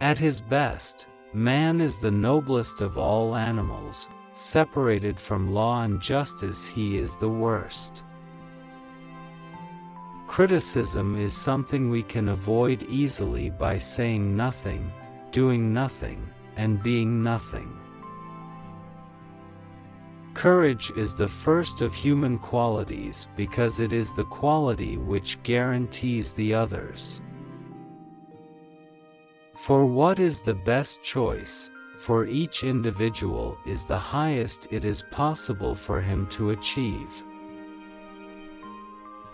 At his best, man is the noblest of all animals, separated from law and justice he is the worst. Criticism is something we can avoid easily by saying nothing, doing nothing, and being nothing. Courage is the first of human qualities because it is the quality which guarantees the others. For what is the best choice, for each individual is the highest it is possible for him to achieve.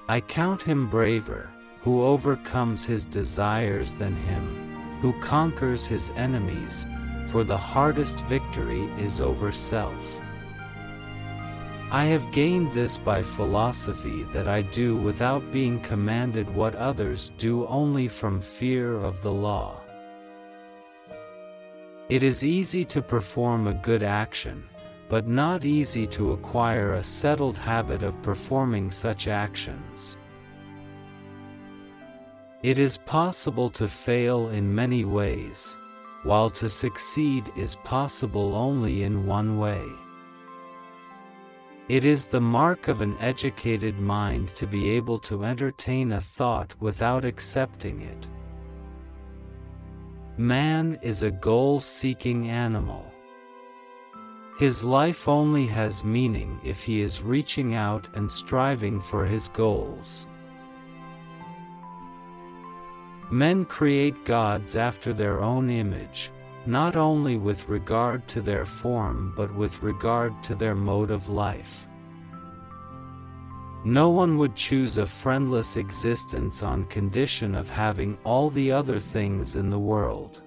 I count him braver, who overcomes his desires than him, who conquers his enemies, for the hardest victory is over self. I have gained this by philosophy that I do without being commanded what others do only from fear of the law. It is easy to perform a good action, but not easy to acquire a settled habit of performing such actions. It is possible to fail in many ways, while to succeed is possible only in one way. It is the mark of an educated mind to be able to entertain a thought without accepting it. Man is a goal-seeking animal. His life only has meaning if he is reaching out and striving for his goals. Men create gods after their own image, not only with regard to their form but with regard to their mode of life. No one would choose a friendless existence on condition of having all the other things in the world.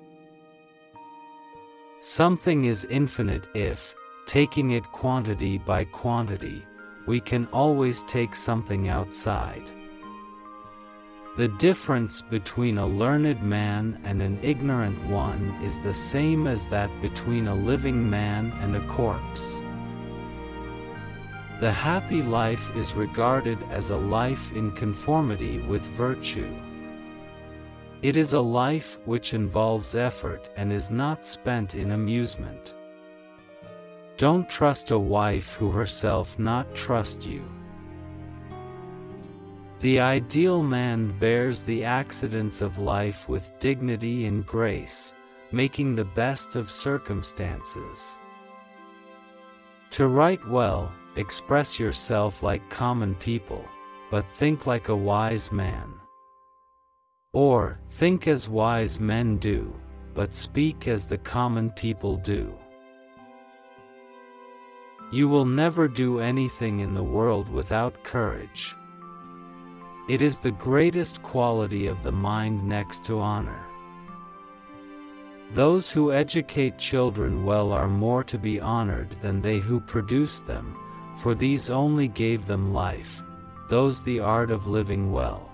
Something is infinite if, taking it quantity by quantity, we can always take something outside. The difference between a learned man and an ignorant one is the same as that between a living man and a corpse. The happy life is regarded as a life in conformity with virtue. It is a life which involves effort and is not spent in amusement. Don't trust a wife who herself not trust you. The ideal man bears the accidents of life with dignity and grace, making the best of circumstances. To write well, express yourself like common people, but think like a wise man. Or, think as wise men do, but speak as the common people do. You will never do anything in the world without courage. It is the greatest quality of the mind next to honor. Those who educate children well are more to be honored than they who produce them, for these only gave them life, those the art of living well.